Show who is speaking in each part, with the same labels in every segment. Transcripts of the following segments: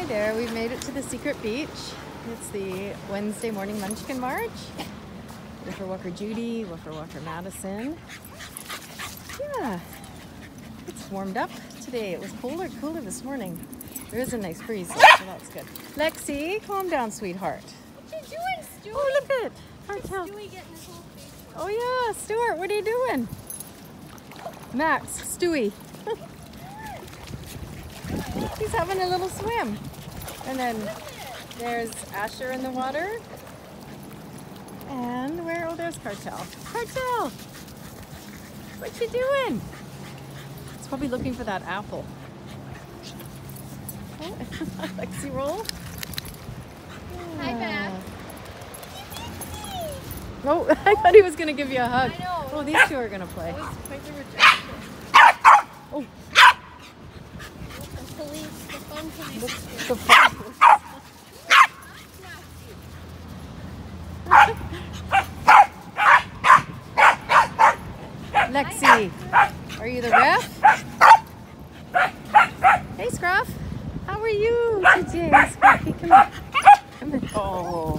Speaker 1: Hi there, we've made it to the secret beach. It's the Wednesday morning Munchkin March. Woofer Walker Judy, Woofer Walker Madison. Yeah, it's warmed up today. It was colder, cooler this morning. There is a nice breeze, so that's good. Lexi, calm down, sweetheart.
Speaker 2: What are you doing, Stewie?
Speaker 1: Oh, look at it.
Speaker 2: Stewie getting his whole face.
Speaker 1: Oh yeah, Stuart, what are you doing? Max, Stewie. He's having a little swim. And then there's Asher in the water. And where? Oh, there's Cartel. Cartel! What you doing? He's probably looking for that apple. Oh, Lexi roll.
Speaker 2: Hi, Beth.
Speaker 1: Oh, I thought he was going to give you a hug.
Speaker 2: I know.
Speaker 1: Oh, these two are going to play.
Speaker 2: That was quite the rejection.
Speaker 1: Oh.
Speaker 2: The police, the fun police. here.
Speaker 1: The fun- Lexi, are you the ref? Hey, Scruff. How are you today, Scruffy? Come here. Come here. Oh.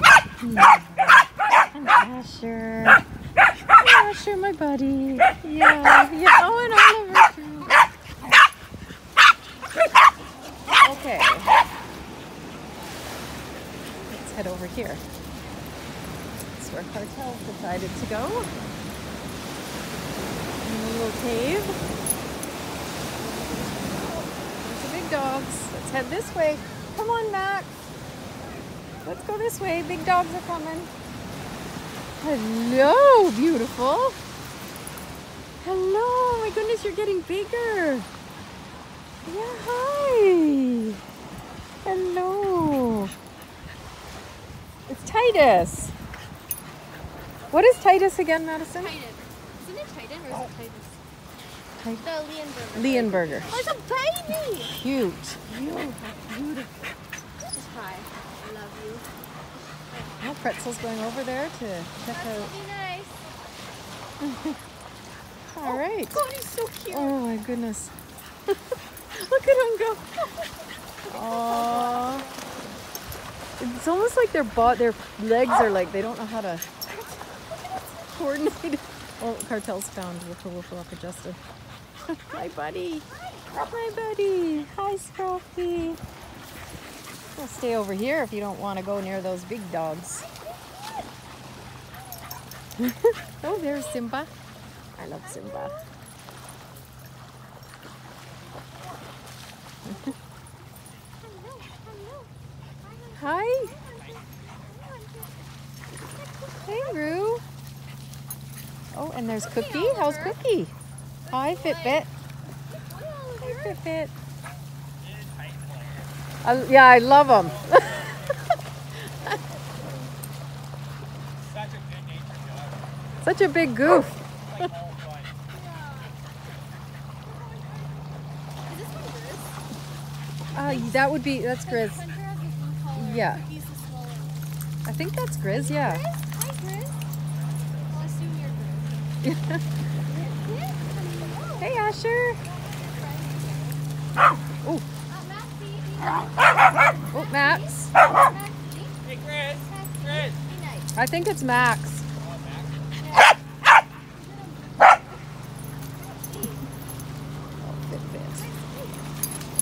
Speaker 1: Asher. Asher, my buddy. Yeah, yeah. Oh, and Oliver, head over here. That's where Cartel decided to go. Little cave. There's the big dogs. Let's head this way. Come on, Max. Let's go this way. Big dogs are coming. Hello, beautiful. Hello. My goodness, you're getting bigger. Yeah, hi. Hello. It's Titus. What is Titus again, Madison?
Speaker 2: Titan. Isn't it Titan or is it oh. Titus?
Speaker 1: Ti-
Speaker 2: The Leonberger.
Speaker 1: Leonberger.
Speaker 2: Oh, it's a baby!
Speaker 1: Cute.
Speaker 2: Beautiful. Hi. I love you.
Speaker 1: Oh, Pretzel's going over there to check
Speaker 2: That's
Speaker 1: out.
Speaker 2: nice.
Speaker 1: All right.
Speaker 2: Oh, God, he's so cute.
Speaker 1: Oh my goodness. Look at him go. Aww. It's almost like their bot, their legs are like they don't know how to coordinate. Oh, cartel's found the Woofer Walker Justin. Hi, buddy. Hi, buddy. Hi, Scruffy. We'll stay over here if you don't want to go near those big dogs. oh, there's Simba. I love Simba. Hi. Hey, Roo. Oh, and there's Cookie. How's Cookie? Hi, Fitbit. Hi, Fitbit. I, yeah, I love them.
Speaker 3: Such a good natured dog.
Speaker 1: Such a big goof.
Speaker 3: Like all fun.
Speaker 2: Is this one Grizz?
Speaker 1: Uh, that would be, that's Grizz.
Speaker 2: Hunter has the blue collar.
Speaker 1: Yeah.
Speaker 2: He's the smaller one.
Speaker 1: I think that's Grizz, yeah. hey, Asher. Oh. Oh, Max.
Speaker 3: Hey, Chris. Chris.
Speaker 1: I think it's Max.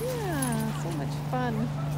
Speaker 1: Oh, yeah, so much fun.